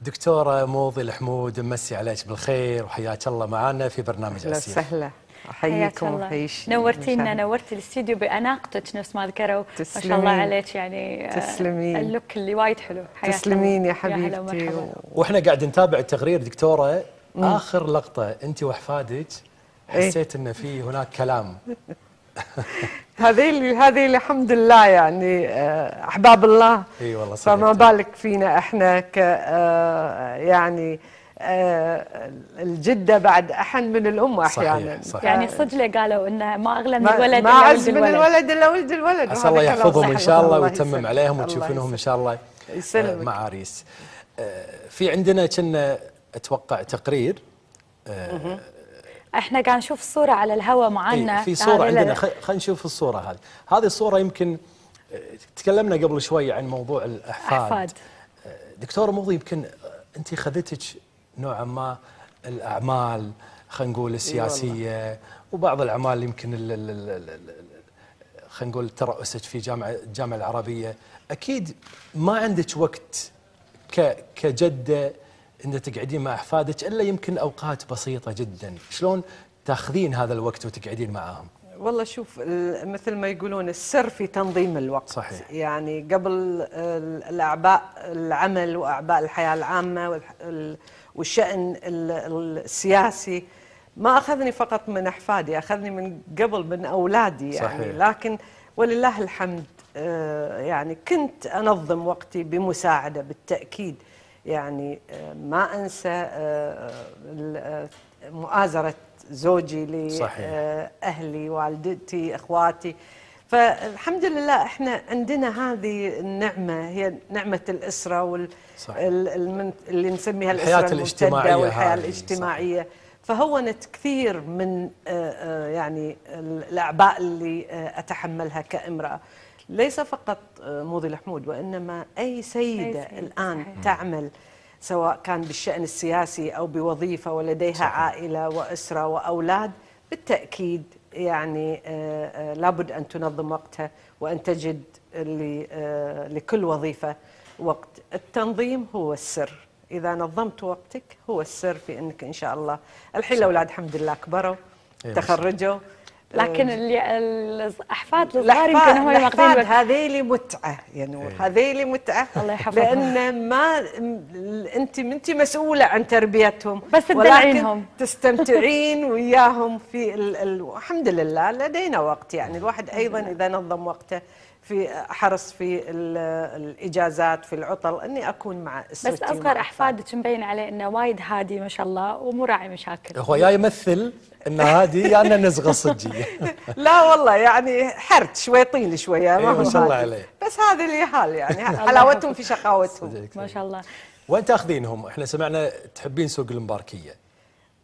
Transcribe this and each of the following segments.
دكتورة موضي الحمود مسي عليك بالخير وحياك الله معنا في برنامج أسير حياك احييكم الله. وحيش نورتينا نورتي الاستديو بأناقتك نفس ما ذكروا. ما شاء. الله عليك يعني آه، تسلمين. اللوك اللي وايد حلو. حياك تسلمين يا حبيبتي. و- وإحنا قاعد نتابع التقرير دكتورة. آخر لقطة أنت وأحفادك إيه. حسيت أن في هناك كلام. هذه اللي هذه اللي الحمد لله يعني آه، أحباب الله إي والله صدقت. فما بالك فينا إحنا ك آه، يعني آه، الجدة بعد احن من الام صحيح، أحيانا صحيح. يعني صدق قالوا إنه ما أغلى من الولد ما إلا عز ولد من الولد إلا ولد الولد عسى الله يحفظهم. إن شاء الله ويتمم. عليهم وتشوفونهم إن. شاء الله يسلمك. مع عريس آه، في عندنا كنا أتوقع تقرير إحنا قاعد نشوف الصورة على الهواء معنا إيه، في صورة عندنا. خلينا نشوف الصورة هذه. هذه الصورة يمكن آه، تكلمنا قبل شوي عن موضوع الأحفاد. أحفاد. آه، دكتوره موضي يمكن أنت خذتك نوعا ما الأعمال خلينا نقول السياسية وبعض الأعمال يمكن ال- ال- ال- ال- ال- خلينا نقول ترأسك في جامعة الجامعة العربية. أكيد ما عندك وقت ك كجدة إن تقعدين مع أحفادك إلا يمكن أوقات بسيطة جدا. شلون تاخذين هذا الوقت وتقعدين معاهم؟ والله شوف مثل ما يقولون السر في تنظيم الوقت. صحيح. يعني قبل ال- الأعباء العمل وأعباء الحياة العامة والح- ال- والشأن ال- ال- السياسي ما أخذني فقط من أحفادي أخذني من قبل من أولادي يعني. صحيح. لكن ولله الحمد آه، يعني كنت أنظم وقتي بمساعدة بالتأكيد. يعني آه، ما أنسى آه، آه، مؤازرة زوجي لي صحيح. آه، أهلي والدتي إخواتي. فالحمد لله إحنا عندنا هذه النعمة هي نعمة الأسرة وال صحيح. اللي نسميها الأسرة الاجتماعية الممتده والحياة الاجتماعية. فهونت كثير من يعني ال- الأعباء اللي أتحملها كامرأة. ليس فقط آه، موضي الحمود وإنما أي سيدة سيدة، الآن صحيح. تعمل سواء كان بالشأن السياسي أو بوظيفة ولديها صحيح. عائلة وأسرة وأولاد بالتأكيد يعني آه، آه، لابد أن تنظم وقتها وأن تجد لكل وظيفة وقت. التنظيم هو السر. إذا نظمت وقتك هو السر في أنك إن شاء الله. الحين الأولاد الحمد لله كبروا إيه، تخرجوا. لكن اللي الأحفاد الصغار يمكن هم اللي ماخذين الأحفاد الوقت هذيلي متعة يا نور إيه. هذيلي متعة الله يحفظهم. لأن ما م- أنت أنت مسؤولة عن تربيتهم بس تدلعينهم. تستمتعين وياهم في ال... ال... الحمد لله لدينا وقت يعني الواحد أيضا إذا نظم وقته في أحرص في ال... الإجازات في العطل أني أكون مع بس أصغر احفادك مبين عليه إنه وايد هادي ما شاء الله ومو راعي مشاكل هو يا يمثل ان هذه يا ان نزغة صجية لا والله يعني حرت شوي طيل شوية إيه، ما شاء الله هادي. عليه. بس هذه اللي حال يعني حلاوتهم في شقاوتهم. ما شاء الله وين تأخذينهم؟ إحنا سمعنا تحبين سوق المباركيه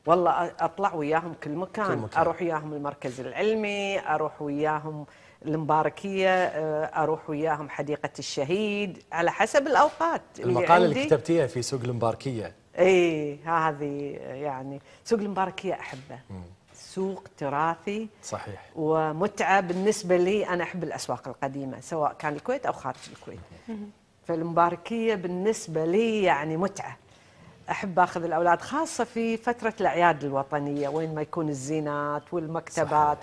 والله أطلع وياهم كل مكان, كل مكان. أروح وياهم المركز العلمي أروح وياهم المباركية آه، أروح وياهم حديقة الشهيد على حسب الأوقات المقالة اللي. كتبتيها في سوق المباركية. اي هذه يعني سوق المباركية أحبه. سوق تراثي صحيح. ومتعة بالنسبة لي أنا أحب الأسواق القديمة سواء كان الكويت أو خارج الكويت. فالمباركية بالنسبة لي يعني متعة. أحب آخذ الأولاد خاصة في فترة الأعياد الوطنية وين ما يكون الزينات والمكتبات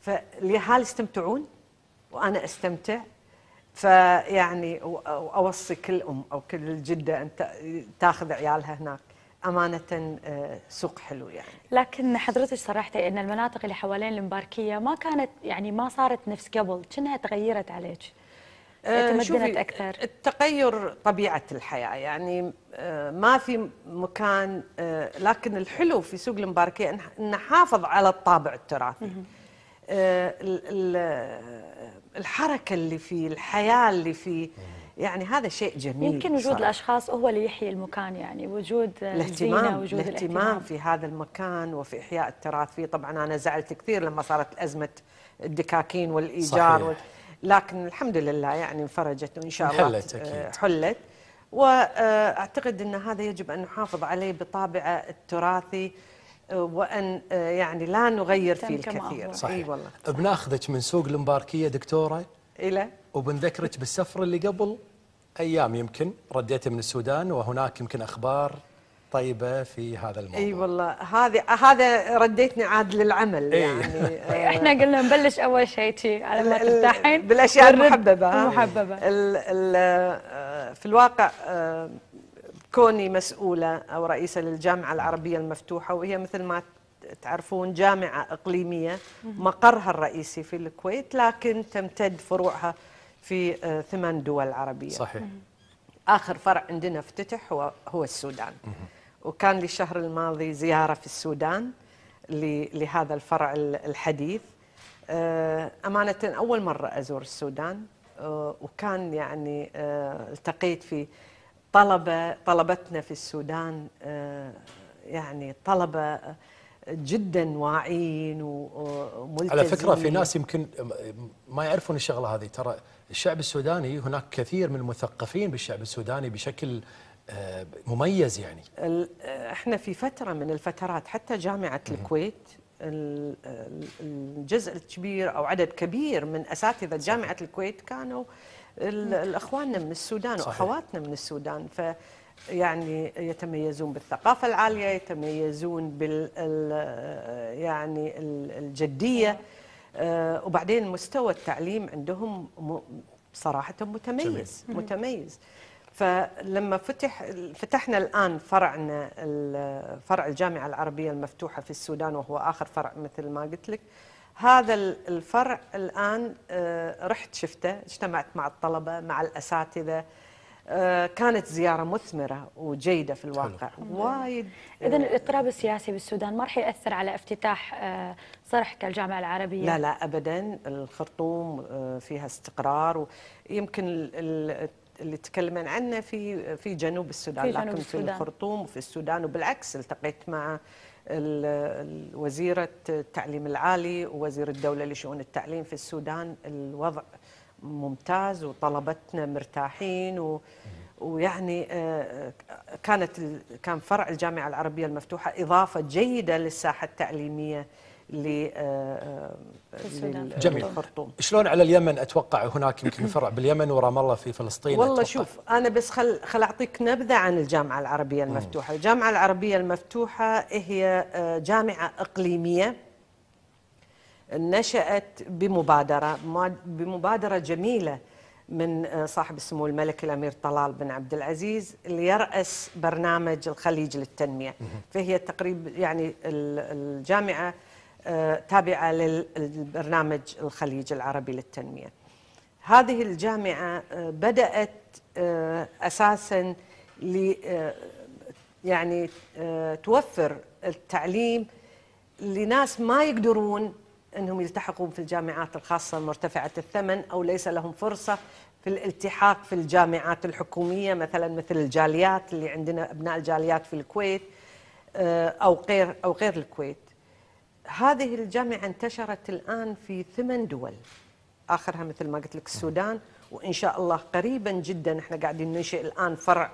فاليهال يستمتعون؟ وأنا أستمتع. فيعني أوصي كل أم أو كل جده أن تأخذ عيالها هناك. أمانة آه، سوق حلو يعني. لكن حضرتك صرحتي إن المناطق اللي حوالين المباركيه ما كانت يعني ما صارت نفس قبل. كأنها تغيرت عليك. آه، تمدنت شوفي، أكثر؟ التغير طبيعة الحياة. يعني آه، ما في مكان لكن الحلو في سوق المباركية إن نحافظ على الطابع التراثي. ال- ال- الحركة اللي فيه الحياة اللي فيه يعني هذا شيء جميل يمكن وجود صراحة. الأشخاص هو اللي يحيي المكان يعني وجود الزينه الاهتمام وجود الاهتمام في هذا المكان وفي إحياء التراث فيه طبعا أنا زعلت كثير لما صارت أزمة الدكاكين والإيجار صحيح. وال... لكن الحمد لله يعني انفرجت وإن شاء الله انحلت ت- أكيد. حلت وأعتقد إن هذا يجب أن نحافظ عليه بطابعه التراثي وأن آه، يعني لا نغير فيه الكثير. صحيح. إي والله. بناخذك من سوق المباركيه دكتورة. إلى. وبنذكرك بالسفره اللي قبل أيام يمكن. رديت من السودان وهناك يمكن أخبار طيبة في هذا الموضوع. إي والله. هذه هذا رديتني عاد للعمل. يعني آه، إحنا قلنا نبلش أول شيء شي على ما ترتاحين بالأشياء المحببة؟ المحببة. ال ال آه، في الواقع آه، كوني مسؤولة أو رئيسة للجامعة العربية المفتوحة وهي مثل ما تعرفون جامعة إقليمية مقرها الرئيسي في الكويت لكن تمتد فروعها في آه، ثمان دول عربية. صحيح. آخر فرع عندنا افتتح هو هو السودان. وكان لي الشهر الماضي زيارة في السودان لهذا الفرع ال- الحديث. آه، أمانة أول مرة أزور السودان آه، وكان يعني التقيت في طلبه طلبتنا في السودان آه، يعني طلبه جدا واعيين وملتزمين. على فكرة في ناس يمكن ما يعرفون الشغلة هذه. ترى الشعب السوداني هناك كثير من المثقفين بالشعب السوداني بشكل آه، مميز يعني. إحنا في فترة من الفترات حتى جامعة الكويت ال- ال- الجزء الكبير أو عدد كبير من أساتذة جامعة الكويت كانوا الأخواننا من السودان صحيح. وأخواتنا من السودان ف يعني يتميزون بالثقافة العالية يتميزون بال ال- يعني ال- الجدية آه، وبعدين مستوى التعليم عندهم صراحة متميز متميز. فلما فتح فتحنا الآن فرعنا فرع الجامعة العربية المفتوحة في السودان وهو آخر فرع مثل ما قلت لك هذا ال- الفرع الآن آه، رحت شفته اجتمعت مع الطلبة مع الأساتذة آه، كانت زيارة مثمرة وجيدة في الواقع. وايد اذا الاضطراب السياسي بالسودان ما راح يأثر على افتتاح آه، صرح كالجامعة العربية؟ لا لا ابدا. الخرطوم آه، فيها استقرار ويمكن ال- ال- اللي تكلمن عنه في في جنوب السودان. في جنوب لكن السودان. في الخرطوم وفي السودان وبالعكس التقيت مع وزيرة التعليم العالي ووزير الدولة لشؤون التعليم في السودان. الوضع ممتاز وطلبتنا مرتاحين و ويعني آه، كانت كان فرع الجامعة العربية المفتوحة إضافة جيدة للساحة التعليمية ل آه،. للخرطوم شلون على اليمن أتوقع هناك يمكن فرع باليمن ورام الله في فلسطين والله أتوقع. شوف أنا بس خل خل أعطيك نبذة عن الجامعة العربية المفتوحة، الجامعة العربية المفتوحة هي آه، جامعة إقليمية نشأت بمبادرة ما- بمبادرة جميلة من آه، صاحب السمو الملك الأمير طلال بن عبد العزيز اللي يرأس برنامج الخليج للتنمية. فهي تقريبا يعني ال- الجامعة آه، تابعة للبرنامج الخليج العربي للتنمية هذه الجامعة آه، بدأت آه، أساسا آه، يعني توفر التعليم لناس ما يقدرون إنهم يلتحقون في الجامعات الخاصة مرتفعة الثمن أو ليس لهم فرصة في الالتحاق في الجامعات الحكومية مثلا مثل الجاليات اللي عندنا أبناء الجاليات في الكويت أو غير أو غير الكويت. هذه الجامعة انتشرت الآن في ثمان دول. آخرها مثل ما قلت لك السودان وإن شاء الله قريبا جدا إحنا قاعدين ننشئ الآن فرع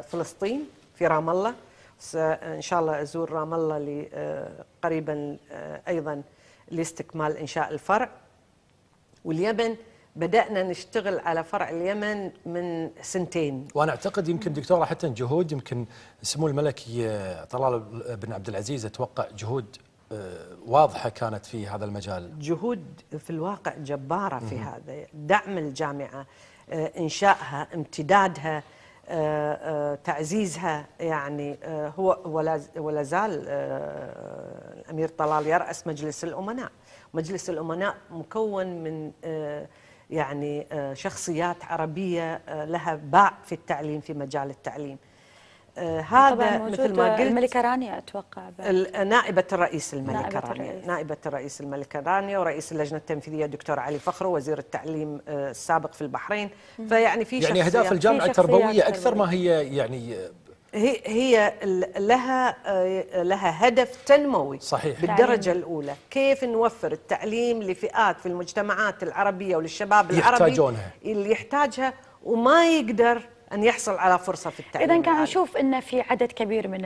فلسطين في رام الله. إن شاء الله أزور رام الله آه، قريبا آه، أيضا لاستكمال إنشاء الفرع. واليمن بدأنا نشتغل على فرع اليمن من سنتين. وأنا أعتقد يمكن دكتورة حتى جهود يمكن سمو الملكي آه، طلال بن عبد العزيز أتوقع جهود واضحة كانت في هذا المجال. جهود في الواقع جبارة في هذا. دعم الجامعة آه، إنشائها امتدادها آه، آه، تعزيزها يعني هو ولا زال الأمير طلال يرأس مجلس الأمناء. مجلس الأمناء مكون من يعني شخصيات عربية لها باع في التعليم في مجال التعليم. هذا موجود مثل ما قلت الملكه رانيا أتوقع نائبة الرئيس الملكة نائبة رانيا الرئيس. نائبة الرئيس الملكة رانيا ورئيس اللجنة التنفيذية الدكتور علي فخر وزير التعليم آه، السابق في البحرين فيعني في يعني اهداف الجامعة التربوية أكثر. ما هي يعني آه، هي هي لها آه، لها هدف تنموي صحيح. بالدرجة تعليم. الأولى كيف نوفر التعليم لفئات في المجتمعات العربية وللشباب العربي يحتاجونها. اللي يحتاجها وما يقدر أن يحصل على فرصة في التعليم اذا قاعد. نشوف إن في عدد كبير من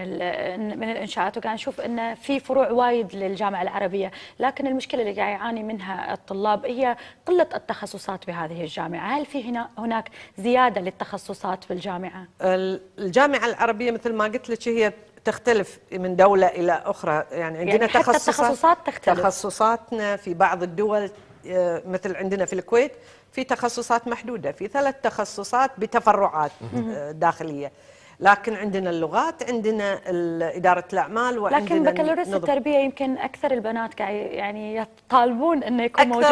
من الإنشاءات وقاعد نشوف إن في فروع وايد للجامعة العربية، لكن المشكلة اللي قاعد يعاني منها الطلاب هي قلة التخصصات بهذه الجامعة، هل في هنا هناك زيادة للتخصصات في الجامعة؟ الجامعة العربية مثل ما قلت لك هي تختلف من دولة إلى أخرى يعني عندنا يعني حتى تخصصات التخصصات تختلف. تخصصاتنا في بعض الدول آه، مثل عندنا في الكويت في تخصصات محدودة في ثلاث تخصصات بتفرعات آه، داخلية لكن عندنا اللغات عندنا ال- إدارة الأعمال وعندنا لكن بكالوريوس التربية يمكن أكثر البنات قاعد يعني يطالبون إنه يكون موجود.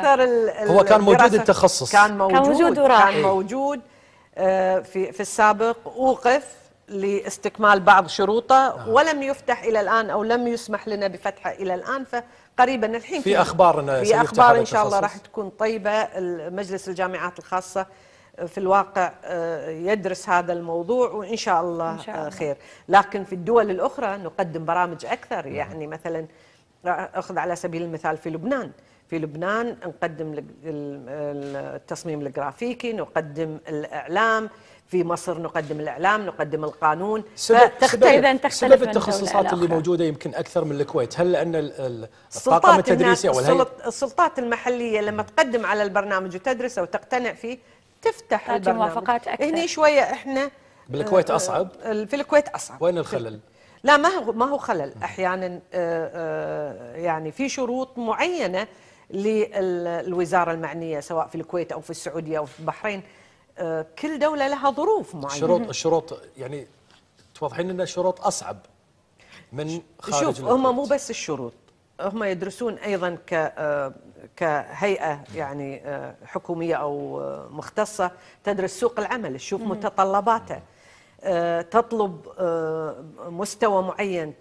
أكثر ال- ال- هو كان موجود الدراسة التخصص. كان موجود موجود وراح. كان موجود آه، في في السابق اوقف لاستكمال بعض شروطه ولم يفتح إلى الآن أو لم يسمح لنا بفتحه إلى الآن فقريبا الحين في أخبار إنه في أخبار إن شاء الله التخصص. راح تكون طيبة. مجلس الجامعات الخاصة في الواقع آه، يدرس هذا الموضوع وإن شاء الله, إن شاء آه، الله. خير. لكن في الدول الأخرى نقدم برامج أكثر. يعني مثلا أخذ على سبيل المثال في لبنان. في لبنان نقدم ال- ال- التصميم الجرافيكي نقدم الإعلام في مصر نقدم الإعلام نقدم القانون سبب فتختلف سبب التخصصات اللي. موجودة يمكن أكثر من الكويت هل لأن ال- ال- الطاقم السلطات التدريسي أو السلطات المحلية لما تقدم على البرنامج وتدرسه وتقتنع فيه تفتح تعطي البرنامج موافقات أكثر. هني شوية إحنا بالكويت آه، أصعب؟ آه، في الكويت أصعب وين الخلل؟ لا ما هو ما هو خلل أحيانا آه، آه، يعني في شروط معينة للوزارة المعنية سواء في الكويت أو في السعودية أو في البحرين. آه، كل دولة لها ظروف معينة. الشروط الشروط يعني توضحين لنا شروط أصعب من خارج شوف. هم مو بس الشروط هم يدرسون أيضا ك آه، كهيئة يعني آه، حكومية أو مختصة تدرس سوق العمل. تشوف متطلباته. تطلب مستوى معين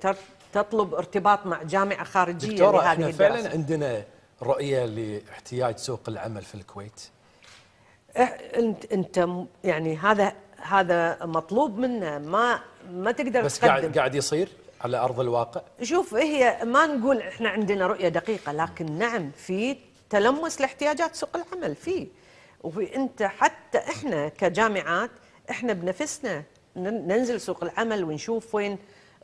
تطلب ارتباط مع جامعة خارجية دكتورة لهذه إحنا. فعلا عندنا رؤية لاحتياج سوق العمل في الكويت؟ انت انت يعني هذا هذا مطلوب منا ما ما تقدر بس تقدم. قاعد قاعد يصير على أرض الواقع؟ شوف هي ما نقول إحنا عندنا رؤية دقيقة لكن نعم في تلمس لاحتياجات سوق العمل في. وفي انت حتى إحنا كجامعات إحنا بنفسنا نن- ننزل سوق العمل ونشوف وين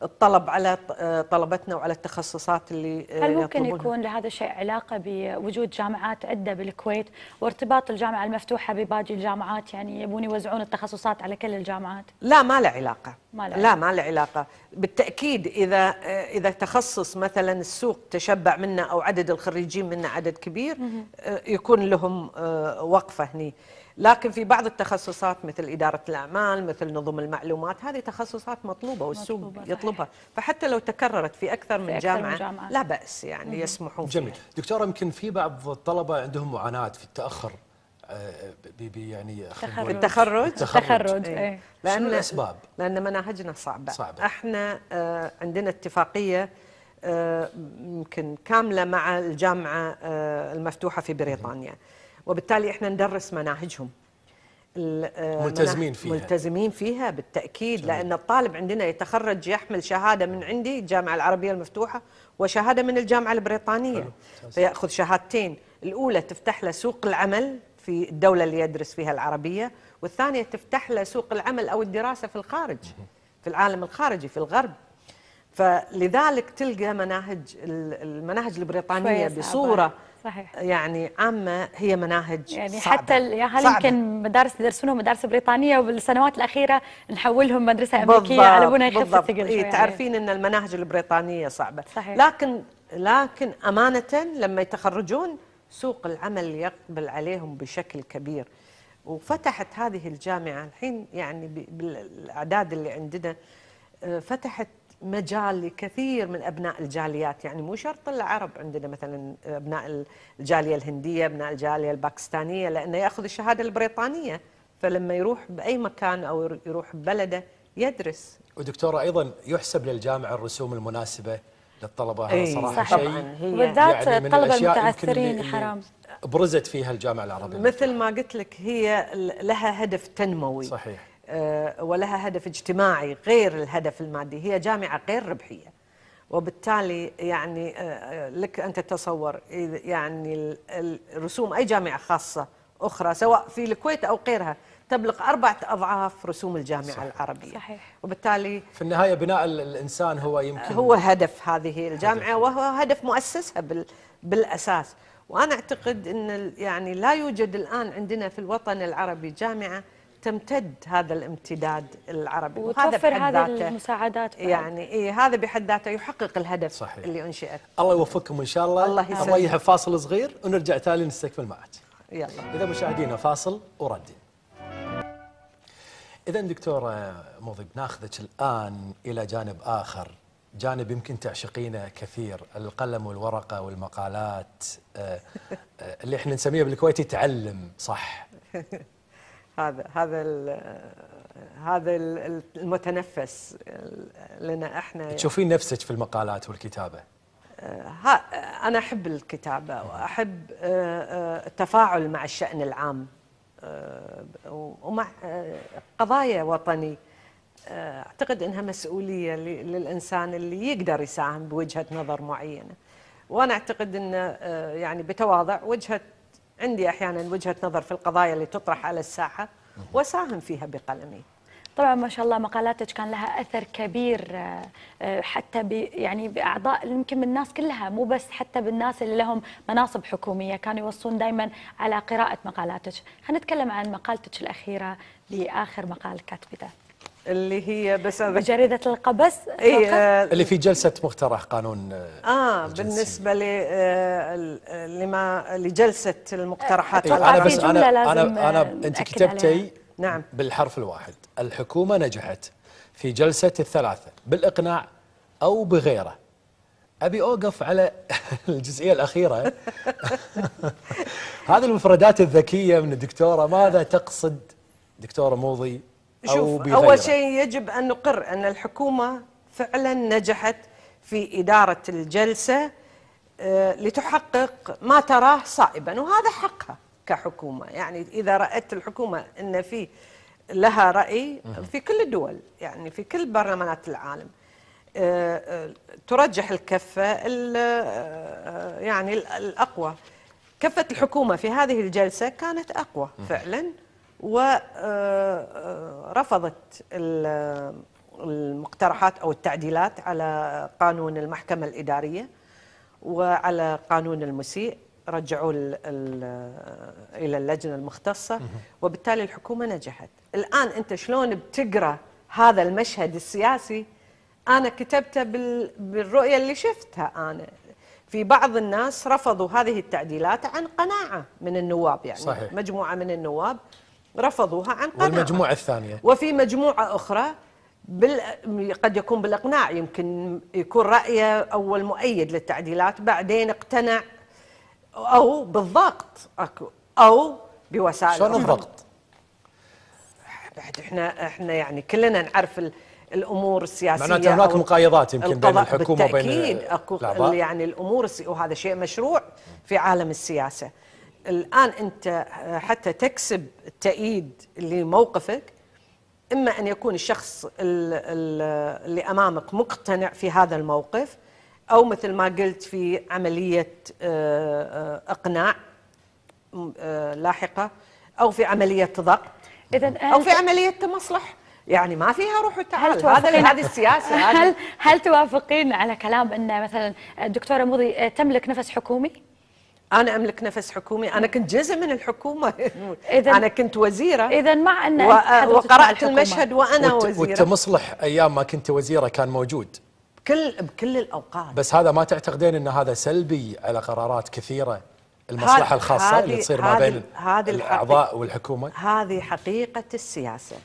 الطلب على آه، طلبتنا وعلى التخصصات اللي آه، هل ممكن يطلبونها. يكون لهذا الشيء علاقة بوجود جامعات عدة بالكويت وارتباط الجامعة المفتوحة بباقي الجامعات؟ يعني يبون يوزعون التخصصات على كل الجامعات؟ لا ما له علاقة. ما لا ما له علاقة. بالتأكيد إذا إذا تخصص مثلا السوق تشبع منه أو عدد الخريجين منه عدد كبير آه، يكون لهم آه، وقفة هني. لكن في بعض التخصصات مثل إدارة الأعمال مثل نظم المعلومات هذه تخصصات مطلوبة والسوق مطلوبة، صحيح. يطلبها فحتى لو تكررت في أكثر من أكثر من جامعة جامعة. لا بأس يعني يسمحون جميل فيها. دكتورة يمكن في بعض الطلبة عندهم معاناة في التأخر آه، ب- ب- يعني. نقول التخرج التخرج. تخرج إيه. إيه شنو الأسباب؟ لأن مناهجنا صعبة, صعبة. إحنا آه، عندنا اتفاقية آه، يمكن كاملة مع الجامعة آه، المفتوحة في بريطانيا وبالتالي إحنا ندرس مناهجهم. آه، ملتزمين فيها. ملتزمين فيها بالتأكيد لأن الطالب عندنا يتخرج يحمل شهادة من عندي الجامعة العربية المفتوحة وشهادة من الجامعة البريطانية. فيأخذ شهادتين. الأولى تفتح له سوق العمل في الدولة اللي يدرس فيها العربية والثانية تفتح له سوق العمل أو الدراسة في الخارج في العالم الخارجي في الغرب. فلذلك تلقى مناهج ال- المناهج صعبة. بصورة صحيح. يعني عامة هي مناهج يعني صعبة. حتى يا هل. يمكن مدارس يدرسونهم مدارس بريطانية وبالسنوات الأخيرة نحولهم مدرسة أمريكية على بنا يخف. الثقل إيه تعرفين إن المناهج البريطانية صعبة صحيح. لكن لكن أمانة لما يتخرجون سوق العمل يقبل عليهم بشكل كبير وفتحت هذه الجامعة الحين يعني بالأعداد اللي عندنا آه، فتحت مجال لكثير من أبناء الجاليات يعني مو شرط العرب عندنا مثلا أبناء الجالية الهندية أبناء الجالية الباكستانية لأنه يأخذ الشهادة البريطانية فلما يروح بأي مكان أو يروح ببلده يدرس ودكتورة أيضا يحسب للجامعة الرسوم المناسبة للطلبة هذا إي، صراحة صحيح. شيء طبعا هي وبالذات يعني الطلبة الأشياء يمكن المتعثرين حرام. برزت فيها الجامعة العربية مثل ما قلت لك هي لها هدف تنموي صحيح. آه، ولها هدف اجتماعي غير الهدف المادي هي جامعة غير ربحية وبالتالي يعني آه، لك أن تتصور يعني رسوم أي جامعة خاصة أخرى سواء في الكويت أو غيرها تبلغ أربعة أضعاف رسوم الجامعة صحيح. العربية صحيح. وبالتالي في النهاية بناء ال- الإنسان هو يمكن هو هدف هذه الجامعة وهو هدف مؤسسها بال بالأساس وأنا أعتقد أن يعني لا يوجد الآن عندنا في الوطن العربي جامعة تمتد هذا الامتداد العربي وهذا وتوفر بحد هذه ذاته المساعدات بعد. يعني إيه هذا بحد ذاته يحقق الهدف صحيح. اللي أنشئت. الله يوفقكم إن شاء الله. الله يسلمك. نريح فاصل صغير ونرجع تالي نستكمل معك. يلا. إذا مشاهدينا فاصل وردين اذا دكتوره موضي بناخذك الآن إلى جانب آخر. جانب يمكن تعشقينه كثير القلم والورقة والمقالات آه، آه، اللي إحنا نسميه بالكويتي تعلم صح؟ هذا هذا هذا ال- المتنفس لنا إحنا. تشوفين نفسك في المقالات والكتابة؟ ها أنا أحب الكتابة وأحب آه، آه، التفاعل مع الشأن العام. آه، ومع آه، قضايا وطني. آه، أعتقد أنها مسؤولية ل- للإنسان اللي يقدر يساهم بوجهة نظر معينة. وأنا أعتقد أن آه، يعني بتواضع وجهة عندي أحيانا وجهة نظر في القضايا اللي تطرح على الساحة وساهم فيها بقلمي. طبعا ما شاء الله مقالاتك كان لها أثر كبير آه، آه، حتى ب يعني بأعضاء يمكن من الناس كلها مو بس حتى بالناس اللي لهم مناصب حكومية كانوا يوصون دائما على قراءة مقالاتك. هنتكلم عن مقالتك الأخيرة باخر مقال كاتبته اللي هي بس أنا بجريدة القبس إيه. آه، اللي في جلسة مقترح قانون آه، آه الجنسية. بالنسبة ل آه، ال- لما لجلسة المقترحات إيه، في بس أنا آه، أنت نأكد كتبتي. نعم. بالحرف الواحد الحكومة نجحت في جلسة الثلاثة بالإقناع أو بغيره أبي أوقف على الجزئية الأخيرة هذه المفردات الذكية من الدكتورة ماذا تقصد دكتورة موضي أو شوف أول شيء يجب أن نقر أن الحكومة فعلا نجحت في إدارة الجلسة آه، لتحقق ما تراه صائبا وهذا حقها كحكومة. يعني إذا رأت الحكومة أن في لها رأي في كل الدول يعني في كل برلمانات العالم آه، آه، ترجح الكفة ال- آه، يعني ال- الأقوى. كفة الحكومة في هذه الجلسة كانت أقوى فعلا. ورفضت المقترحات أو التعديلات على قانون المحكمة الإدارية وعلى قانون المسيء رجعوا ال ال إلى اللجنة المختصة وبالتالي الحكومة نجحت. الآن أنت شلون بتقرأ هذا المشهد السياسي أنا كتبته بال بالرؤية اللي شفتها أنا. في بعض الناس رفضوا هذه التعديلات عن قناعة من النواب يعني صحيح. مجموعة من النواب رفضوها عن قناعه والمجموعة الثانية وفي مجموعة أخرى بال... قد يكون بالإقناع يمكن يكون رأيه أول مؤيد للتعديلات بعدين اقتنع أو بالضغط أكو أو بوسائل شلون. الضغط؟ بعد إحنا إحنا يعني كلنا نعرف ال... الأمور السياسية معناته هناك مقايضات يمكن بين الحكومة وبين بالتأكيد أكو. يعني الأمور السي... وهذا شيء مشروع في عالم السياسة الآن أنت حتى تكسب التأييد لموقفك إما أن يكون الشخص ال- ال- اللي أمامك مقتنع في هذا الموقف أو مثل ما قلت في عملية آه، آه، آه، لاحقة أو في عملية ضغط إذا أو في عملية تمصلح يعني ما فيها روح وتعال. هذا هذه السياسة هل هل توافقين على كلام أن مثلا الدكتوره مضي تملك نفس حكومي؟ أنا أملك نفس حكومي أنا كنت جزء من الحكومة. إذن- أنا كنت وزيرة. اذا مع أن وقرأت الحكومة. المشهد وأنا والت- وزيرة. والتمصلح أيام ما كنت وزيرة كان موجود. بكل بكل الأوقات. بس هذا ما تعتقدين إن هذا سلبي على قرارات كثيرة المصلحة هذه- الخاصة اللي هذه- تصير ما بين الحقيقة. الأعضاء والحكومة؟ هذه حقيقة السياسة.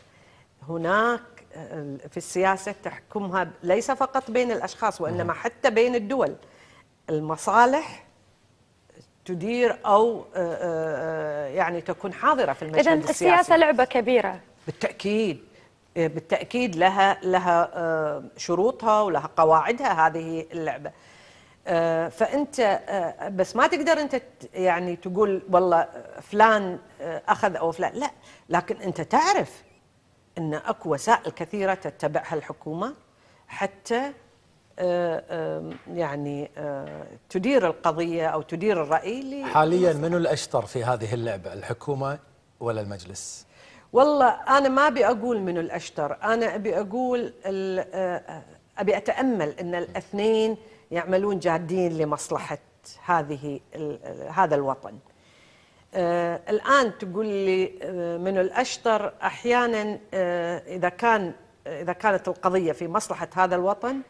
هناك آه، في السياسة تحكمها ليس فقط بين الأشخاص وإنما حتى بين الدول. المصالح تدير أو آه، آه، يعني تكون حاضرة في المشهد اذا السياسي. السياسة لعبة كبيرة. بالتأكيد آه، بالتأكيد لها لها آه، شروطها ولها قواعدها هذه اللعبة. آه، فأنت آه، بس ما تقدر أنت ت- يعني تقول والله فلان آه، أخذ أو فلان. لا لكن أنت تعرف أن أكو وسائل كثيرة تتبعها الحكومة حتى آه، آه، يعني آه، تدير القضية أو تدير الرأي حاليا منو الأشطر في هذه اللعبة الحكومة ولا المجلس؟ والله أنا ما أبي أقول من الاشتر أنا أبي أقول ال- آه، أبي أتأمل إن الاثنين يعملون جادين لمصلحة هذه هذا الوطن. آه، الآن تقول لي آه، من الأشطر أحيانا آه، إذا كان إذا كانت القضية في مصلحة هذا الوطن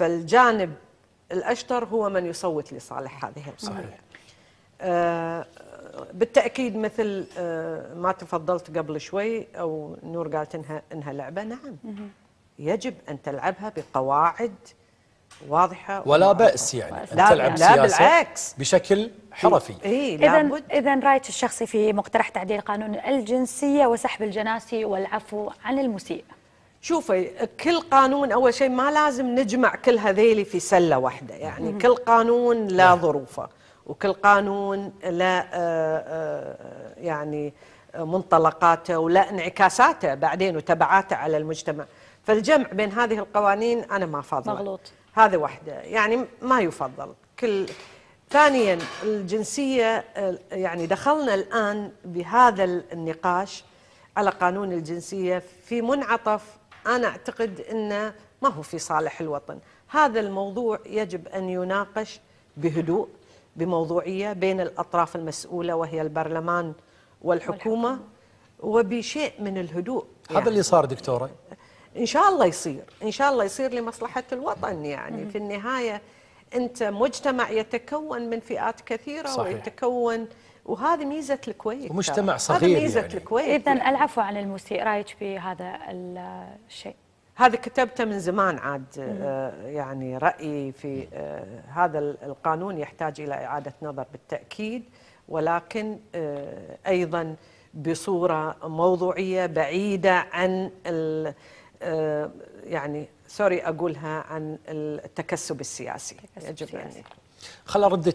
فالجانب الأشطر هو من يصوت لصالح هذه القضية. آه، بالتأكيد مثل آه، ما تفضلت قبل شوي أو نور قالت إنها إنها لعبة نعم. يجب أن تلعبها بقواعد واضحة ولا. بأس يعني أن لا- تلعب لا سياسة بالعكس. بشكل حرفي. إيه اذا لابد اذا رايك الشخصي في مقترح تعديل قانون الجنسية وسحب الجناسي والعفو عن المسيء. شوفي كل قانون أول شيء ما لازم نجمع كل هذيلي في سلة واحدة. يعني كل قانون لا ظروفه وكل قانون لا آه، آه، يعني منطلقاته ولا انعكاساته بعدين وتبعاته على المجتمع. فالجمع بين هذه القوانين أنا ما فاضله مغلوط. هذه واحدة. يعني ما يفضل. كل ثانيا الجنسية يعني دخلنا الآن بهذا النقاش على قانون الجنسية في منعطف أنا أعتقد إنه ما هو في صالح الوطن. هذا الموضوع يجب أن يناقش بهدوء بموضوعية بين الأطراف المسؤولة وهي البرلمان والحكومة وبشيء من الهدوء هذا اللي صار دكتورة. إن شاء الله يصير. إن شاء الله يصير لمصلحة الوطن يعني. في النهاية أنت مجتمع يتكون من فئات كثيرة صحيح. ويتكون وهذه ميزة الكويت ومجتمع. صغير هذا ميزة يعني. الكويت اذا العفو عن المسيء رايك بهذا الشيء هذا كتبته من زمان عاد آه، يعني رأيي في آه، هذا ال- القانون يحتاج إلى إعادة نظر بالتأكيد ولكن آه، أيضا بصورة موضوعية بعيدة عن ال- يعني سوري أقولها عن التكسب السياسي التكسب يجب السياسي. يكون. خل أردك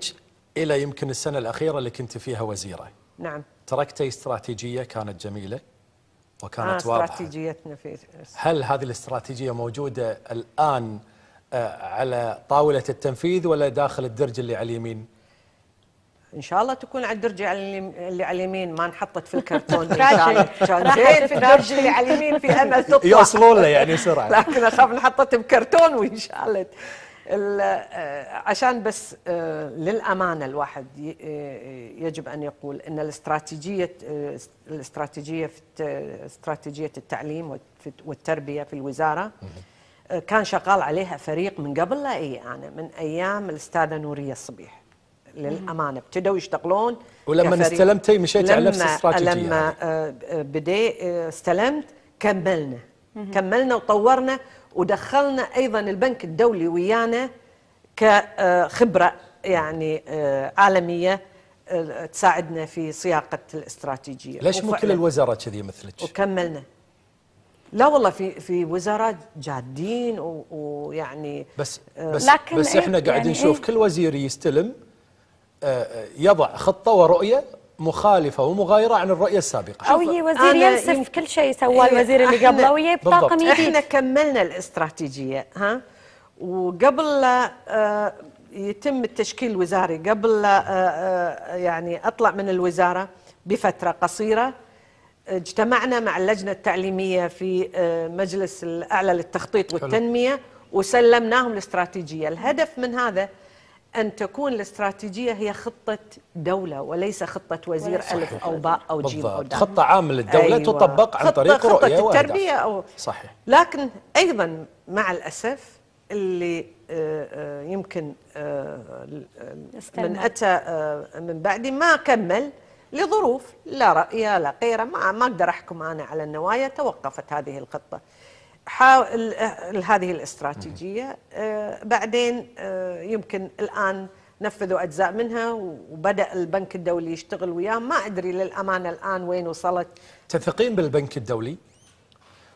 إلى يمكن السنة الأخيرة اللي كنت فيها وزيرة. نعم. تركتي استراتيجية كانت جميلة آه وكانت واضحة. استراتيجيتنا في هل هذه الاستراتيجية موجودة الآن آه، على طاولة التنفيذ ولا داخل الدرج اللي على اليمين؟ إن شاء الله تكون على الدرج اللي على اليمين ما انحطت في الكرتون. إن. شاء الله. في الدرج اللي على اليمين في أمل تطلع. يوصلون له يعني بسرعة. لكن أخاف انحطت بكرتون وانشالت ال- آه، عشان بس آه، للأمانة الواحد آه، يجب أن يقول إن الاستراتيجية آه، الاستراتيجية في استراتيجية التعليم والت- والتربية في الوزارة آه، كان شغال عليها فريق من قبل لا إي أنا من أيام الأستاذة نورية الصبيح للأمانة ابتدوا يشتغلون ولما. استلمتي مشيتي على نفس الاستراتيجية لما. آه، آه، بدي آه، استلمت كملنا كملنا وطورنا ودخلنا أيضا البنك الدولي ويانا كخبرة يعني آه، عالمية آه، تساعدنا في صياغة الاستراتيجية ليش مو كل الوزراء كذي مثلك؟ وكملنا لا والله في في وزارات جادين ويعني بس آه، بس لكن بس إيه؟ إحنا قاعدين يعني نشوف إيه؟ كل وزير يستلم يضع خطة ورؤية مخالفة ومغايرة عن الرؤية السابقة. أو يجي وزير ينسف يمكن- كل شيء سواه إيه، الوزير اللي قبله. ويجيب طاقم. جديد إحنا كملنا الاستراتيجية ها؟ وقبل لا آه، يتم التشكيل الوزاري قبل لا آه، آه، يعني أطلع من الوزارة بفترة قصيرة اجتمعنا مع اللجنة التعليمية في مجلس الأعلى للتخطيط والتنمية وسلمناهم الاستراتيجية. الهدف من هذا أن تكون الاستراتيجية هي خطة دولة وليس خطة وزير ألف خطة أو باء أو جيم أو بالضبط دال خطة عامة للدولة أيوة. تطبق عن خطة- طريق رؤية خطه وأهداف. التربية أو صحيح لكن أيضا مع الأسف اللي آه، آه، يمكن آه،. من آه، من بعدي ما كمل لظروف لا رأي لا غيره ما ما أقدر أحكم أنا على النوايا توقفت هذه الخطة حاول آه، هذه الاستراتيجية. آه، بعدين آه، يمكن الآن نفذوا أجزاء منها وبدأ البنك الدولي يشتغل وياهم ما أدري للأمانة الآن وين وصلت. تثقين بالبنك الدولي؟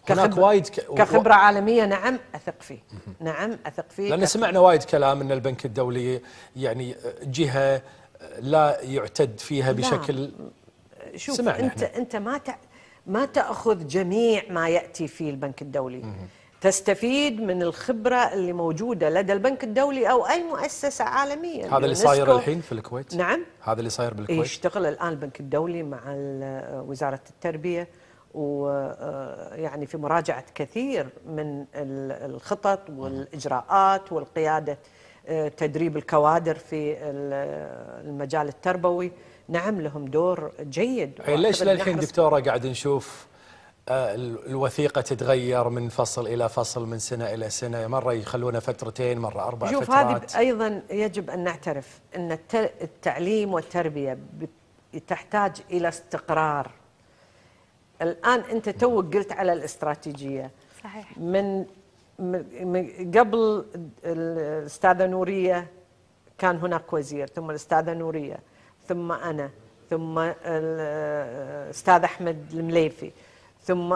هناك وايد ك... كخبرة عالمية. نعم أثق فيه. نعم أثق فيه. لأن. سمعنا وايد كلام إن البنك الدولي يعني جهة لا يعتد فيها بشكل شوف سمعنا أنت إحنا. أنت ما تع... ما تأخذ جميع ما يأتي فيه البنك الدولي. تستفيد من الخبرة اللي موجودة لدى البنك الدولي أو أي مؤسسة عالمية. هذا اللي صاير الحين في الكويت. نعم. هذا اللي صاير بالكويت. يشتغل الآن البنك الدولي مع وزارة التربية ويعني في مراجعة كثير من ال- الخطط والإجراءات والقيادة آه، تدريب الكوادر في ال- المجال التربوي. نعم لهم دور جيد. الحين ليش للحين دكتورة قاعد نشوف آه، ال- الوثيقة تتغير من فصل إلى فصل من سنة إلى سنة؟ مرة يخلونها فترتين مرة أربع شوف هذه فترات أيضا يجب أن نعترف إن الت- التعليم والتربية بت- تحتاج إلى استقرار. الآن أنت توك قلت على الاستراتيجية. صحيح. من قبل الأستاذة نورية كان هناك وزير ثم الأستاذة نورية. ثم أنا ثم الاستاذ أحمد المليفي ثم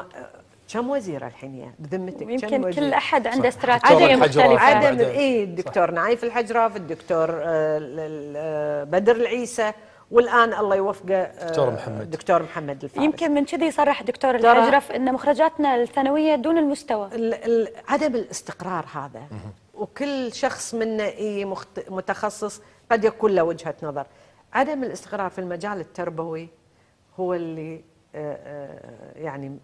كم وزير الحين يا بذمتك كم يمكن؟ كل أحد عنده. استراتيجية. مختلفة عدم. اي الدكتور نايف الحجرف الدكتور آه، ال- ال- آه، بدر العيسى والآن الله يوفقه آه، دكتور محمد. دكتور محمد الفارس يمكن من كذي صرح دكتور الحجرف إن مخرجاتنا الثانوية دون المستوى ال- ال- عدم الاستقرار هذا وكل شخص منا إيه مخت- متخصص قد يكون له وجهة نظر عدم الاستقرار في المجال التربوي هو اللي آه، آه، يعني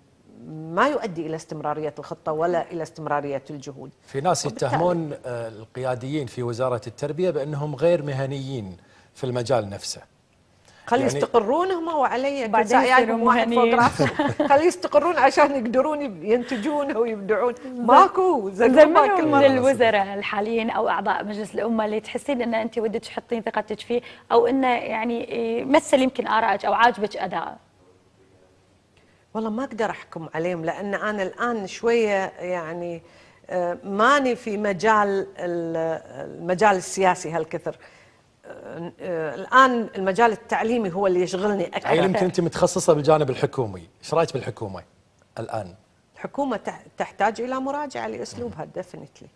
ما يؤدي إلى استمرارية الخطة ولا إلى استمرارية الجهود. في ناس يتهمون آه، القياديين في وزارة التربية بأنهم غير مهنيين في المجال نفسه. خلي يعني- يستقرون هم وعلي بعدين يصيروا جايبهم واحد فوق مهنيين. خلي يستقرون عشان يقدرون ينتجون ويبدعون ماكو كل من الوزراء الحاليين أو أعضاء مجلس الأمة اللي تحسين إن أنت ودك تحطين ثقتك فيه أو انه يعني يمثل يمكن آرائك أو عاجبك اداءه والله ما أقدر أحكم عليهم لأن أنا الآن شوية يعني آه، ماني في مجال ال- المجال السياسي هالكثر. الآن المجال التعليمي هو اللي يشغلني يعني أكثر يمكن أنت متخصصة بالجانب الحكومي. إيش رأيك بالحكومة الآن؟ الحكومة تح- تحتاج إلى مراجعة لأسلوبها ديفنتلي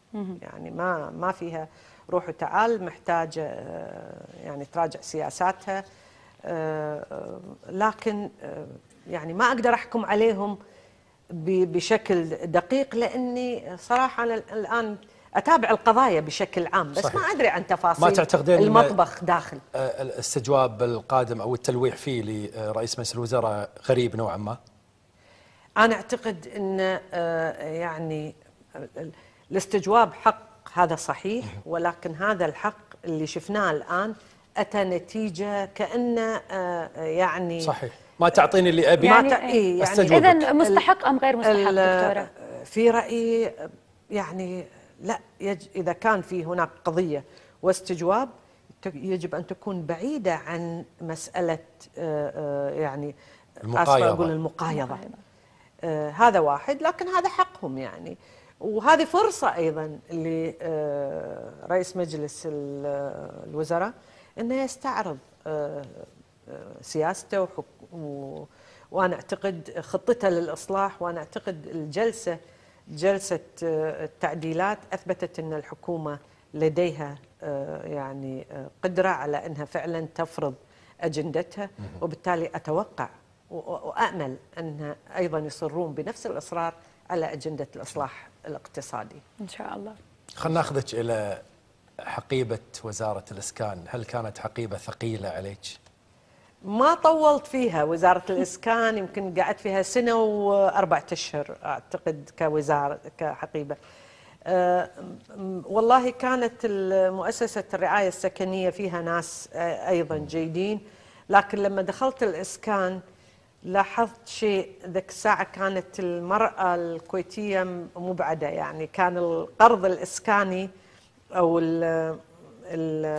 يعني ما ما فيها روح وتعال محتاجه آه، يعني تراجع سياساتها. آه، لكن آه، يعني ما أقدر أحكم عليهم بشكل دقيق لأني صراحة أنا الآن أتابع القضايا بشكل عام بس صحيح. ما أدري عن تفاصيل ما تعتقدين المطبخ داخل. آه، الاستجواب القادم أو التلويح فيه لرئيس مجلس الوزراء غريب نوعا ما؟ أنا أعتقد أن آه، يعني ال- الاستجواب حق هذا صحيح ولكن هذا الحق اللي شفناه الآن أتى نتيجة كأنه آه، يعني صحيح. ما تعطيني اللي ما يعني- ت- إيه يعني. اذا مستحق أم غير مستحق دكتورة؟ في رأيي آه، يعني لا يج إذا كان في هناك قضية واستجواب يجب أن تكون بعيدة عن مسألة آه، آه، يعني المقايضة. أقول المقايضة. آه، هذا واحد لكن هذا حقهم يعني. وهذه فرصة أيضا لرئيس مجلس ال- الوزراء أنه يستعرض سياسته وحك... و... وأنا أعتقد خطته للإصلاح وأنا أعتقد الجلسة جلسة آه، التعديلات أثبتت أن الحكومة لديها آه، يعني آه، قدرة على أنها فعلا تفرض أجندتها. وبالتالي أتوقع و- وأأمل أن أيضا يصرون بنفس الإصرار على أجندة الإصلاح الاقتصادي. إن شاء الله. خلنا ناخذك إلى حقيبة وزارة الإسكان. هل كانت حقيبة ثقيلة عليك؟ ما طولت فيها وزارة الإسكان يمكن قعدت فيها سنة وأربعة أشهر أعتقد كوزارة كحقيبة. والله كانت مؤسسة الرعاية السكنية فيها ناس أيضا جيدين. لكن لما دخلت الإسكان لاحظت شيء ذاك الساعة كانت المرأة الكويتية مبعدة. يعني كان القرض الإسكاني أو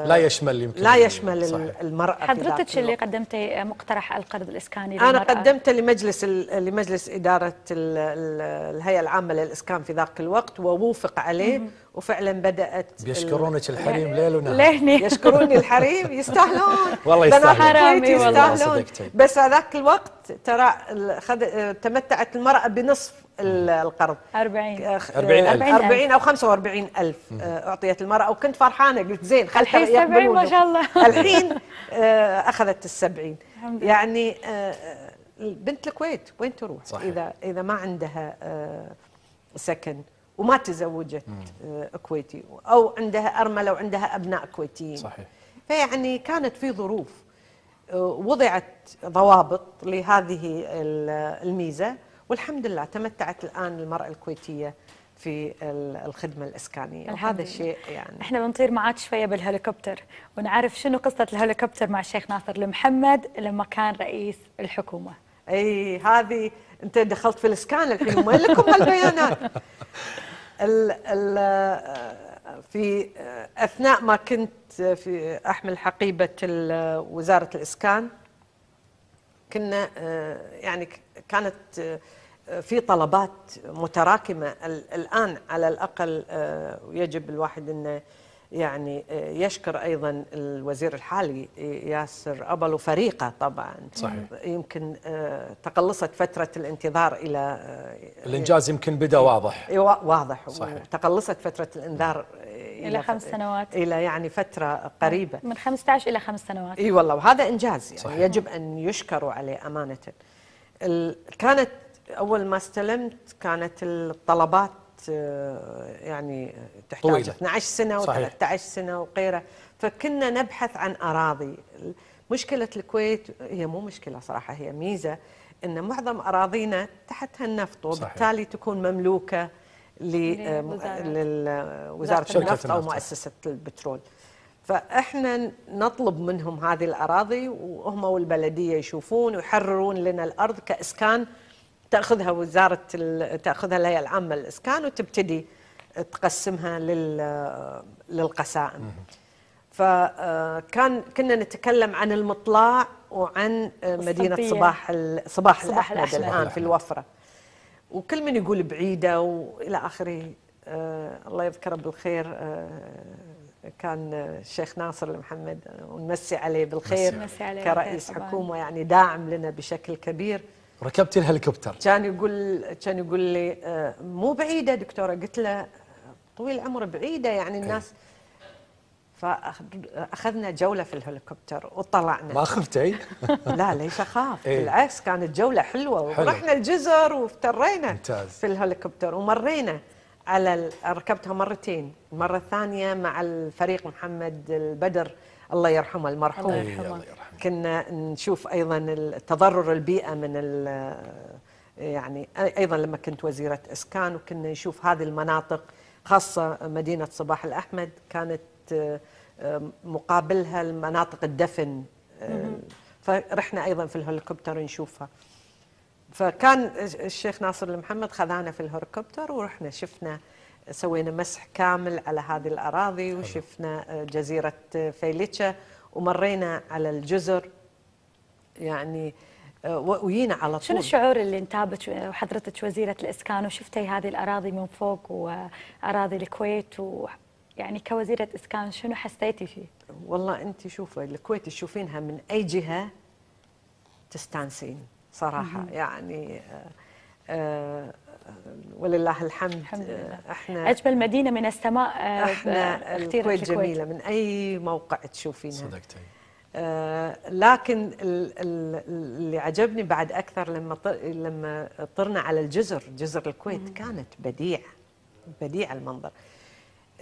لا يشمل يمكن لا يشمل صحيح. المرأة في ذاك حضرتك اللي. قدمتي مقترح القرض الإسكاني أنا للمرأة. قدمت لمجلس لمجلس إدارة ال- ال- الهيئة العامة للإسكان في ذاك الوقت ووافق عليه وفعلا بدأت ال- بيشكرونك الحريم ليل ونهار. لهني يشكروني الحريم. يستاهلون. والله يستاهلون. الكويت حرامي والله. يستاهلون. بس هذاك الوقت ترى ال- خد تمتعت المرأة بنصف ال- القرض. 40 أخ- 40,000. 40 أو 45 ألف. آه، أعطيت المرأة. وكنت فرحانة. قلت زين خل الحين يقبلون 70 ما شاء الله. الحين أخذت السبعين. الحمد لله. يعني آه، بنت الكويت وين تروح؟ صحيح. إذا إذا ما عندها سكن. وما تزوجت آه، كويتي. أو عندها أرملة وعندها أبناء كويتيين. صحيح. فيعني كانت في ظروف آه، وضعت ضوابط لهذه ال- الميزة. والحمد لله تمتعت الآن المرأة الكويتية في ال- الخدمة الإسكانية. وهذا. الشيء يعني. إحنا بنطير معاك شوية بالهليكوبتر ونعرف شنو قصة الهليكوبتر مع الشيخ ناصر المحمد لما كان رئيس الحكومة. إي هذه انت دخلت في الاسكان الحين وين لكم هالبيانات؟ ال ال في أثناء ما كنت في أحمل حقيبة وزارة الإسكان كنا يعني كانت في طلبات متراكمة ال- الآن على الأقل يجب الواحد إنه يعني آه، يشكر أيضا الوزير الحالي ياسر ابل وفريقه طبعا صحيح. يمكن آه، تقلصت فترة الانتظار إلى آه، الإنجاز يمكن بدأ واضح واضح صحيح. تقلصت فترة الانذار إلى خمس سنوات. إلى يعني فترة قريبة من 15 إلى خمس سنوات إي والله وهذا إنجاز يعني صحيح. يجب أن يشكروا عليه أمانة ال... كانت أول ما استلمت كانت الطلبات آه، يعني تحتاج طويلة. 12 سنة صحيح. و13 سنة وغيره فكنا نبحث عن أراضي مشكلة الكويت هي مو مشكلة صراحة هي ميزة إن معظم أراضينا تحتها النفط صحيح. وبالتالي تكون مملوكة للوزارة. لوزاره شركة النفط أو النفط. مؤسسة البترول فإحنا نطلب منهم هذه الأراضي وهم والبلدية يشوفون ويحررون لنا الأرض كإسكان تأخذها وزارة ال- تأخذها الهيئة العامة للإسكان وتبتدي تقسمها لل للقسائم فكان كنا نتكلم عن المطلع وعن مدينة الصبية. صباح ال- صباح, صباح الأحمد الأحمد. الآن في الوفرة وكل من يقول بعيدة وإلى آخره آه الله يذكره بالخير آه كان الشيخ ناصر المحمد آه، ونمسي عليه بالخير عليه كرئيس. حكومة يعني داعم لنا بشكل كبير ركبتي الهليكوبتر. كان يقول كان يقول لي آه، مو بعيدة دكتورة. قلت له طويل العمر بعيدة يعني الناس. فاخذنا جولة في الهليكوبتر وطلعنا. ما خفتي لا ليش أخاف؟ إيه. بالعكس كانت جولة حلوة. حلو. ورحنا الجزر وافترينا ممتاز. في الهليكوبتر ومرينا على. ركبتها مرتين. المره الثانية مع الفريق محمد البدر. الله يرحمه المرحوم. الله إيه، يرحمه. كنا نشوف أيضا تضرر البيئة من ال يعني أيضا لما كنت وزيرة إسكان وكنا نشوف هذه المناطق خاصة مدينة صباح الأحمد كانت مقابلها المناطق الدفن فرحنا أيضا في الهليكوبتر نشوفها. فكان الشيخ ناصر المحمد خذانا في الهليكوبتر ورحنا شفنا سوينا مسح كامل على هذه الأراضي وشفنا جزيرة فيليتشا ومرينا على الجزر يعني آه، و- وجينا على طول. شنو الشعور اللي انتابك وحضرتك وزيرة الإسكان وشفتي هذه الأراضي من فوق وأراضي الكويت ويعني كوزيرة إسكان شنو حسيتي فيه؟ والله أنت شوفي الكويت تشوفينها من أي جهة تستانسين صراحة. يعني آه، آه، ولله الحمد, الحمد لله. آه، إحنا أجمل مدينة من السماء آه، إحنا الكويت. جميلة من أي موقع تشوفينها؟ صدقتي آه، لكن ال- ال- اللي عجبني بعد أكثر لما ط- لما طرنا على الجزر جزر الكويت كانت بديع بديع المنظر.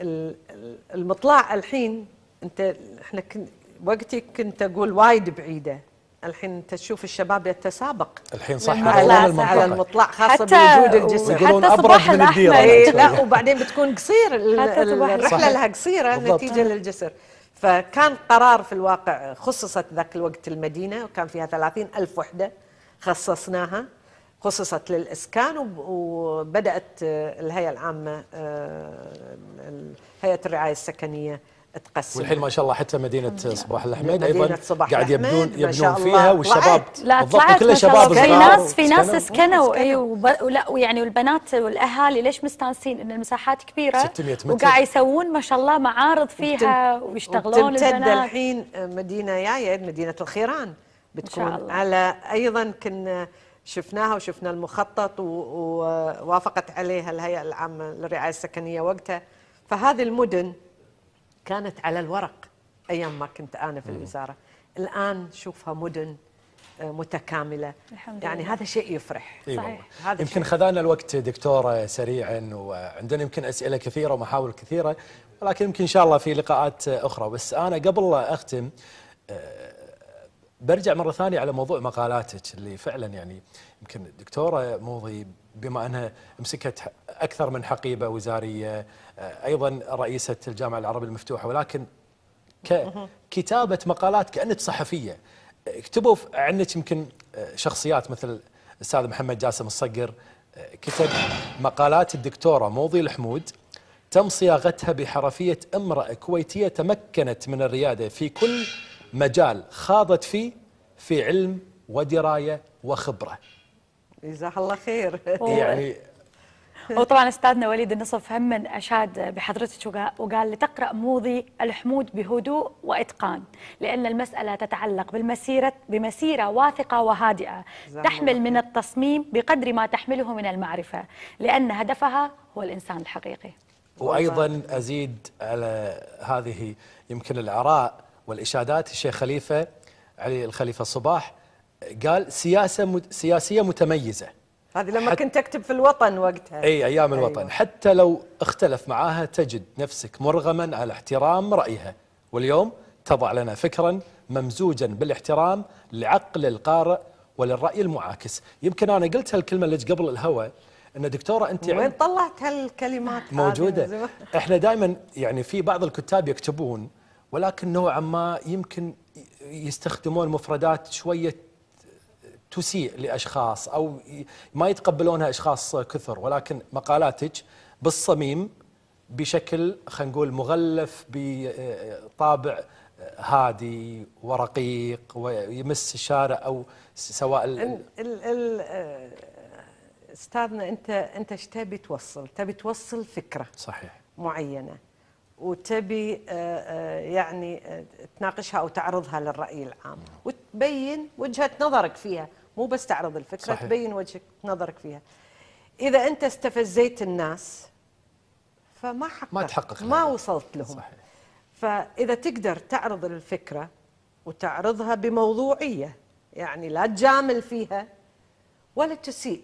ال- ال- المطلع الحين أنت إحنا كن وقتي كنت أقول وايد بعيدة. الحين انت تشوف الشباب يتسابق الحين صح على على المطلع خاصة حتى بوجود الجسر يقولون حتى صباح من. الأحمد. إيه لا وبعدين بتكون قصير الرحلة. لها قصيرة. نتيجة للجسر فكان قرار في الواقع خصصت ذاك الوقت المدينة وكان فيها 30 ألف وحدة خصصناها خصصت للإسكان وب- وبدأت آه، الهيئة العامة آه، تقسم والحين ما شاء الله حتى مدينة صباح الأحمد مدينة أيضا صباح قاعد الأحمد، يبنون يبنون فيها والشباب. لا بالضبط طلعت شاء شباب. في ناس في. ناس سكنوا. اي ولا ويعني والبنات والأهالي ليش مستانسين إن المساحات كبيرة 600 متر. وقاعد يسوون ما شاء الله معارض فيها ويشتغلون البنات الحين مدينة جاية مدينة الخيران بتكون شاء الله. على أيضا كنا شفناها وشفنا المخطط ووافقت عليها الهيئة العامة للرعاية السكنية وقتها فهذه المدن كانت على الورق أيام ما كنت أنا في الوزارة الآن شوفها مدن متكاملة الحمد يعني لله. هذا شيء يفرح صحيح. هذا يمكن شيء. خذانا الوقت دكتورة سريعا وعندنا يمكن أسئلة كثيرة ومحاور كثيرة ولكن يمكن إن شاء الله في لقاءات أخرى بس أنا قبل لا أختم آه، برجع مرة ثانية على موضوع مقالاتك اللي فعلا يعني يمكن دكتورة موضي بما أنها مسكت أكثر من حقيبة وزارية آه، أيضا رئيسة الجامعة العربية المفتوحة ولكن ككتابة مقالات كأنك صحفية. اكتبوا ف- عنك يمكن آه، شخصيات مثل الأستاذ محمد جاسم الصقر. آه، كتب مقالات الدكتورة موضي الحمود تم صياغتها بحرفية امرأة كويتية تمكنت من الريادة في كل مجال خاضت فيه في علم ودراية وخبرة. جزاه الله خير. يعني وطبعا أستاذنا وليد النصف هم من أشاد بحضرتك وقا- وقال لتقرا موضي الحمود بهدوء وإتقان لأن المسألة تتعلق بالمسيره بمسيرة واثقة وهادئة تحمل من التصميم بقدر ما تحمله من المعرفة لأن هدفها هو الإنسان الحقيقي. وأيضا أزيد على هذه يمكن الآراء والإشادات الشيخ خليفة علي الخليفة الصباح قال سياسة سياسية متميزة. هذه لما حت- كنت أكتب في الوطن وقتها. إي أيام الوطن. أيوة. حتى لو اختلف معاها تجد نفسك مرغما على احترام رأيها. واليوم تضع لنا فكرا ممزوجا بالاحترام لعقل القارئ وللرأي المعاكس. يمكن أنا قلت هالكلمة اللي قبل الهوى إن دكتورة أنت وين عند- طلعت هالكلمات زمان؟ إحنا دائما يعني في بعض الكتاب يكتبون ولكن نوعا ما يمكن يستخدمون مفردات شوية تسيء لأشخاص أو ي- ما يتقبلونها أشخاص كثر ولكن مقالاتك بالصميم بشكل خلينا نقول مغلف بطابع هادي ورقيق ويمس الشارع أو سواء ال- ال أستاذنا أنت أنت إيش تبي توصل؟ تبي توصل فكرة صحيح معينة وتبي آه، آه، يعني آه، تناقشها أو تعرضها للرأي العام وتبين وجهة نظرك فيها مو بس تعرض الفكرة صحيح. تبين وجهه نظرك فيها إذا أنت استفزيت الناس فما حققت ما تحقق ما. وصلت لهم صحيح. فإذا تقدر تعرض الفكرة وتعرضها بموضوعية يعني لا تجامل فيها ولا تسيء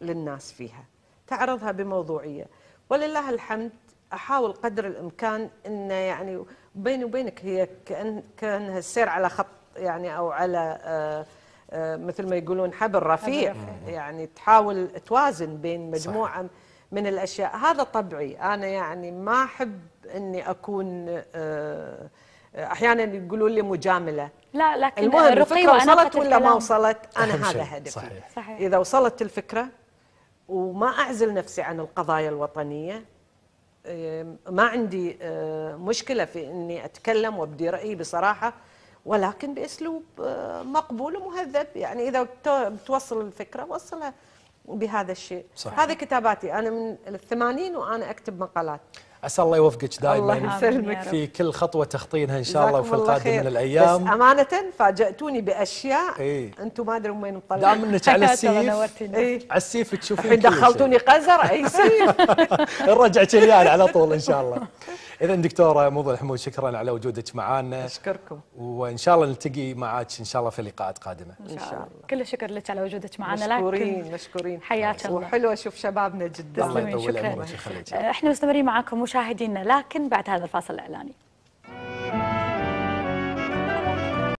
للناس فيها تعرضها بموضوعية ولله الحمد أحاول قدر الإمكان إن يعني بيني وبينك هي كان كأنها السير على خط يعني أو على آه، مثل ما يقولون حبل رفيع. يعني تحاول توازن بين مجموعة من الأشياء. هذا طبعي أنا يعني ما أحب إني أكون آه، أحيانا يقولون لي مجاملة. لا لكن المهم وأناقة وصلت ولا ما. وصلت؟ أنا أهم هذا. هدفي. صحيح. صحيح. إذا وصلت الفكرة وما أعزل نفسي عن القضايا الوطنية إيه، ما عندي آه، مشكلة في إني أتكلم وأبدي رأيي بصراحة. ولكن بأسلوب آه، مقبول ومهذب يعني إذا بت- بتوصل الفكرة وصلها بهذا الشيء صحيح. هذه كتاباتي أنا من الثمانين وأنا أكتب مقالات عسى الله يوفقك الله دائما يسلمك في كل خطوة تخطينها إن شاء الله وفي القادم خير. من الأيام بس أمانة فاجأتوني بأشياء إيه. أنتم ما أدري من وين دام مطلعين إنك على السيف. إيه. على السيف تشوفين الحين. دخلتوني قزر أي سيف نرجع كليان على طول إن شاء الله اذا دكتورة موضوع الحمود شكرا على وجودك معنا أشكركم. وإن شاء الله نلتقي معك إن شاء الله في لقاءات قادمة. إن شاء الله. كل الشكر لك على وجودك معنا مشكورين لكن مشكورين حياك الله. وحلو أشوف شبابنا جدا. الله يطول شكراً. عمرك ويخليك إحنا مستمرين معكم مشاهدينا لكن بعد هذا الفاصل الإعلاني.